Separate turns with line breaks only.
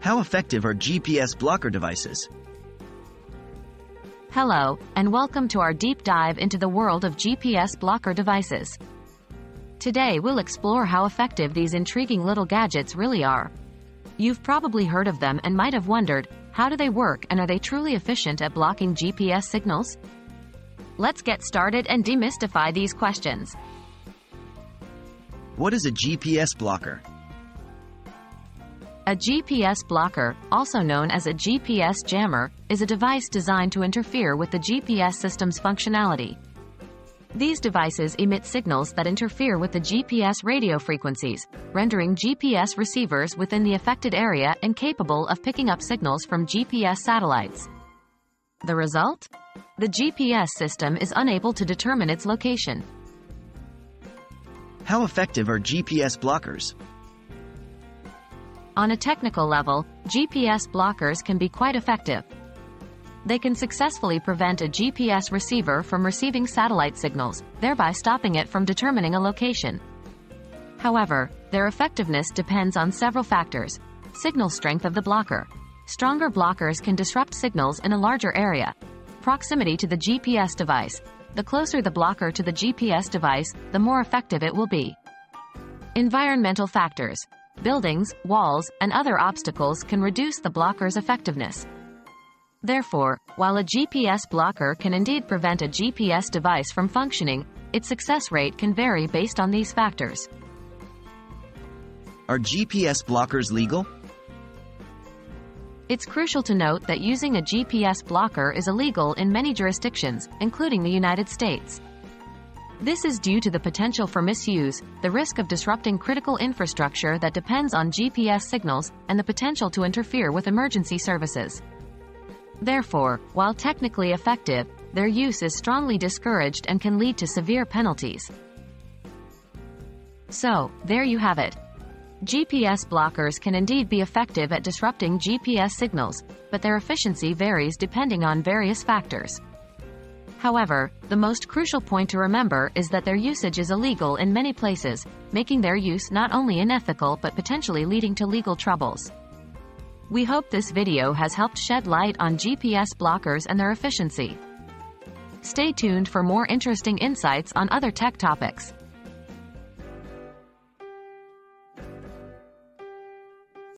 How effective are GPS blocker devices?
Hello, and welcome to our deep dive into the world of GPS blocker devices. Today we'll explore how effective these intriguing little gadgets really are. You've probably heard of them and might have wondered, how do they work and are they truly efficient at blocking GPS signals? Let's get started and demystify these questions.
What is a GPS blocker?
A GPS blocker, also known as a GPS jammer, is a device designed to interfere with the GPS system's functionality. These devices emit signals that interfere with the GPS radio frequencies, rendering GPS receivers within the affected area incapable of picking up signals from GPS satellites. The result? The GPS system is unable to determine its location.
How effective are GPS blockers?
On a technical level, GPS blockers can be quite effective. They can successfully prevent a GPS receiver from receiving satellite signals, thereby stopping it from determining a location. However, their effectiveness depends on several factors. Signal strength of the blocker. Stronger blockers can disrupt signals in a larger area. Proximity to the GPS device. The closer the blocker to the GPS device, the more effective it will be. Environmental factors. Buildings, walls, and other obstacles can reduce the blocker's effectiveness. Therefore, while a GPS blocker can indeed prevent a GPS device from functioning, its success rate can vary based on these factors.
Are GPS blockers legal?
It's crucial to note that using a GPS blocker is illegal in many jurisdictions, including the United States. This is due to the potential for misuse, the risk of disrupting critical infrastructure that depends on GPS signals, and the potential to interfere with emergency services. Therefore, while technically effective, their use is strongly discouraged and can lead to severe penalties. So, there you have it. GPS blockers can indeed be effective at disrupting GPS signals, but their efficiency varies depending on various factors. However, the most crucial point to remember is that their usage is illegal in many places, making their use not only unethical but potentially leading to legal troubles. We hope this video has helped shed light on GPS blockers and their efficiency. Stay tuned for more interesting insights on other tech topics.